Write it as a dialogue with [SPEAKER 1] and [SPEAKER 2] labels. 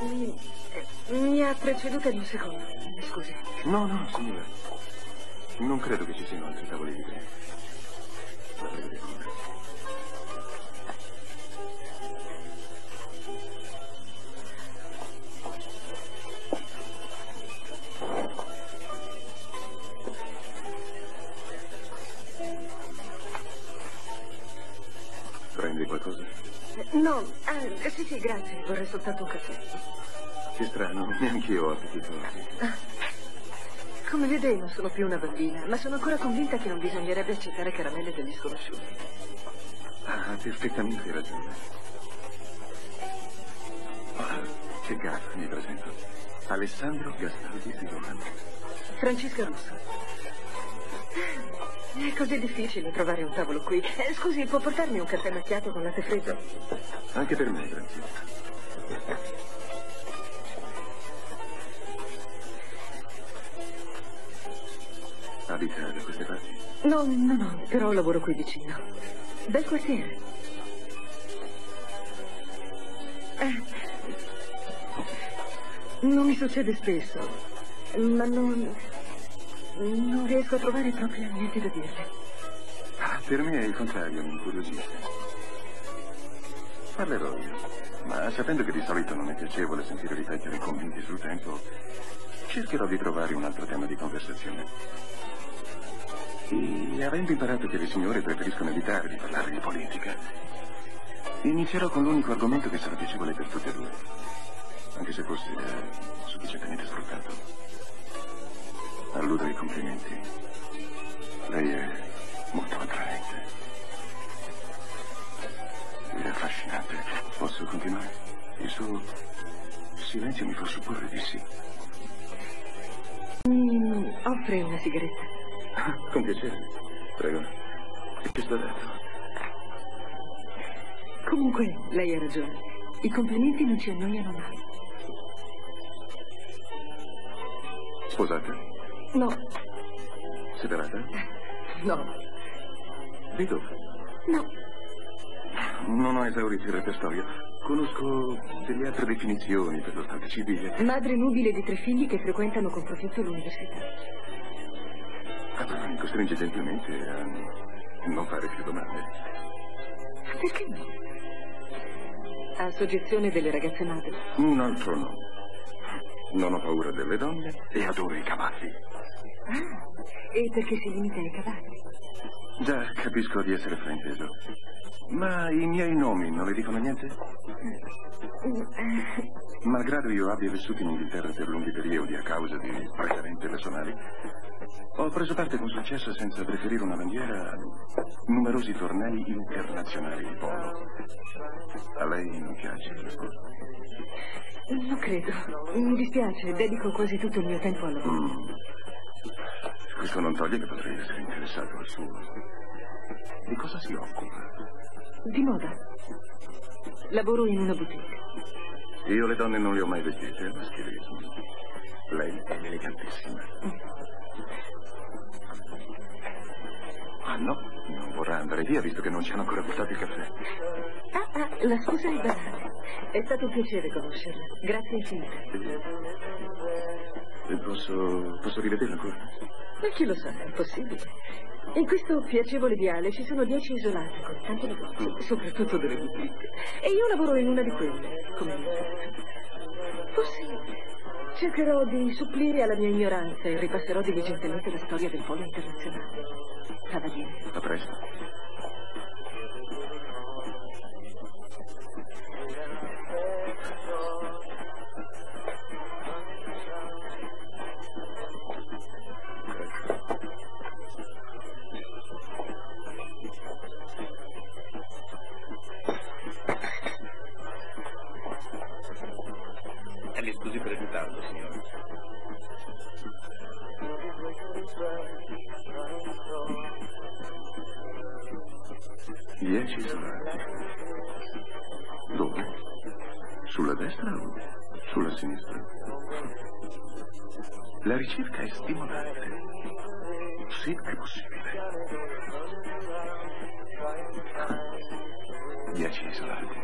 [SPEAKER 1] Mi, mi ha preceduta di un secondo, scusi.
[SPEAKER 2] No, no, signora. Non credo che ci siano altri tavoli liberi. La prego, signora. Prendi qualcosa?
[SPEAKER 1] No, ah, sì, sì, grazie. Vorrei soltanto un caffè.
[SPEAKER 2] Che strano, neanch'io ho appetito oggi.
[SPEAKER 1] Come vede, non sono più una bambina, ma sono ancora convinta che non bisognerebbe accettare caramelle degli sconosciuti.
[SPEAKER 2] Ah, ha perfettamente ragione. Ah, che gaffa mi presento. Alessandro Gastaldi di Romano.
[SPEAKER 1] Francesca Russo. È così difficile trovare un tavolo qui. Eh, scusi, può portarmi un caffè macchiato con latte freddo?
[SPEAKER 2] Anche per me, Francesca. Abita da queste parti?
[SPEAKER 1] No, no, no, però lavoro qui vicino. Bel quartiere. Eh, non mi succede spesso, ma non... non riesco a trovare proprio niente da dirle.
[SPEAKER 2] Ah, per me è il contrario, mi incuriosisce. Parlerò io, ma sapendo che di solito non è piacevole sentire ripetere commenti sul tempo, cercherò di trovare un altro tema di conversazione. E avendo imparato che le signore preferiscono evitare di parlare di politica, inizierò con l'unico argomento che sarà piacevole per tutte e due, anche se fosse eh, sufficientemente sfruttato. Alludo ai complimenti. Lei è molto attraente. È affascinante. Posso continuare? Il suo silenzio mi fa supporre di sì.
[SPEAKER 1] Mi offre una sigaretta?
[SPEAKER 2] Ah, Con piacere. Prego. Che sto detto?
[SPEAKER 1] Comunque, lei ha ragione. I complimenti non ci annoiano mai.
[SPEAKER 2] Sposate?
[SPEAKER 1] No,
[SPEAKER 2] Separata?
[SPEAKER 1] no,
[SPEAKER 2] Vedova?
[SPEAKER 1] no.
[SPEAKER 2] Non ho esaurito il repertorio. Conosco delle altre definizioni per lo stato civile.
[SPEAKER 1] Madre nubile di tre figli che frequentano con profitto l'università.
[SPEAKER 2] Ah, mi costringe gentilmente a non fare più domande.
[SPEAKER 1] Perché no? Ha soggezione delle ragazze madri.
[SPEAKER 2] Un altro no. Non ho paura delle donne e adoro i cavalli.
[SPEAKER 1] Ah, e perché si limita ai cavalli?
[SPEAKER 2] Già, capisco di essere frainteso. Ma i miei nomi non le dicono niente?
[SPEAKER 1] Mm,
[SPEAKER 2] Malgrado io abbia vissuto in Inghilterra per lunghi periodi a causa di preferenze personali, ho preso parte con successo senza preferire una bandiera a numerosi tornei internazionali di polo. A lei non piace la cosa?
[SPEAKER 1] Non credo. Mi dispiace, dedico quasi tutto il mio tempo al lavoro.
[SPEAKER 2] Mm. Questo non toglie che potrei essere interessato al suo. Di cosa si occupa?
[SPEAKER 1] Di moda. Lavoro in una boutique.
[SPEAKER 2] Io le donne non le ho mai vestite, è maschilismo. Lei è elegantissima. Ah no, non vorrà andare via visto che non ci hanno ancora portato il caffè.
[SPEAKER 1] Ah, ah, la scusa è banale. È stato un piacere conoscerla. Grazie infinite.
[SPEAKER 2] Eh, Posso, posso rivederla ancora?
[SPEAKER 1] Ma chi lo sa, è possibile. In questo piacevole viale ci sono dieci isolati con tanti negozi, soprattutto delle boutique. E io lavoro in una di quelle, come mi Forse cercherò di supplire alla mia ignoranza e ripasserò diligentemente la storia del polo internazionale. Cavaliere.
[SPEAKER 2] A presto.
[SPEAKER 3] Ritardo, signore.
[SPEAKER 2] Dieci isolati. Dove? Sulla destra o sulla sinistra? La ricerca è stimolante. Sì, è possibile. Dieci isolati.